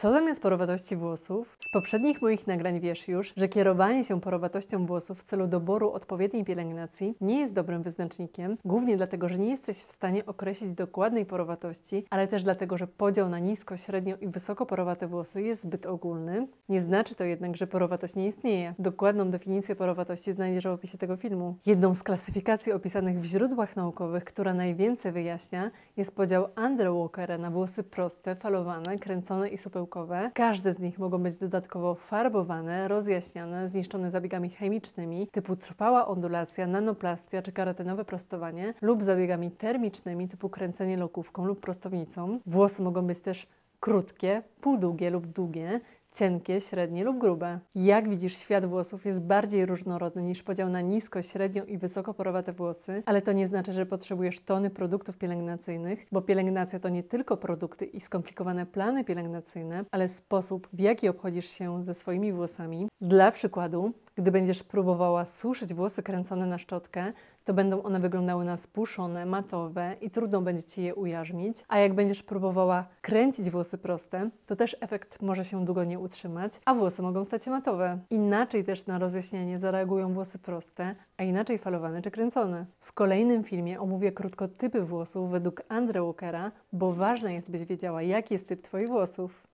Co zamiast porowatości włosów? Z poprzednich moich nagrań wiesz już, że kierowanie się porowatością włosów w celu doboru odpowiedniej pielęgnacji nie jest dobrym wyznacznikiem, głównie dlatego, że nie jesteś w stanie określić dokładnej porowatości, ale też dlatego, że podział na nisko, średnio i wysoko porowate włosy jest zbyt ogólny. Nie znaczy to jednak, że porowatość nie istnieje. Dokładną definicję porowatości znajdziesz w opisie tego filmu. Jedną z klasyfikacji opisanych w źródłach naukowych, która najwięcej wyjaśnia, jest podział Underwalkera na włosy proste, falowane, kręcone i supełkowe Każde z nich mogą być dodatkowo farbowane, rozjaśniane, zniszczone zabiegami chemicznymi typu trwała ondulacja, nanoplastia czy karatenowe prostowanie lub zabiegami termicznymi typu kręcenie lokówką lub prostownicą. Włosy mogą być też krótkie, półdługie lub długie, cienkie, średnie lub grube. Jak widzisz, świat włosów jest bardziej różnorodny niż podział na nisko, średnio i wysoko porowate włosy, ale to nie znaczy, że potrzebujesz tony produktów pielęgnacyjnych, bo pielęgnacja to nie tylko produkty i skomplikowane plany pielęgnacyjne, ale sposób, w jaki obchodzisz się ze swoimi włosami. Dla przykładu, gdy będziesz próbowała suszyć włosy kręcone na szczotkę, to będą one wyglądały na spuszczone, matowe i trudno będzie Ci je ujarzmić. A jak będziesz próbowała kręcić włosy proste, to też efekt może się długo nie utrzymać, a włosy mogą stać się matowe. Inaczej też na rozjaśnienie zareagują włosy proste, a inaczej falowane czy kręcone. W kolejnym filmie omówię krótko typy włosów według Andre Walkera, bo ważne jest, byś wiedziała, jaki jest typ Twoich włosów.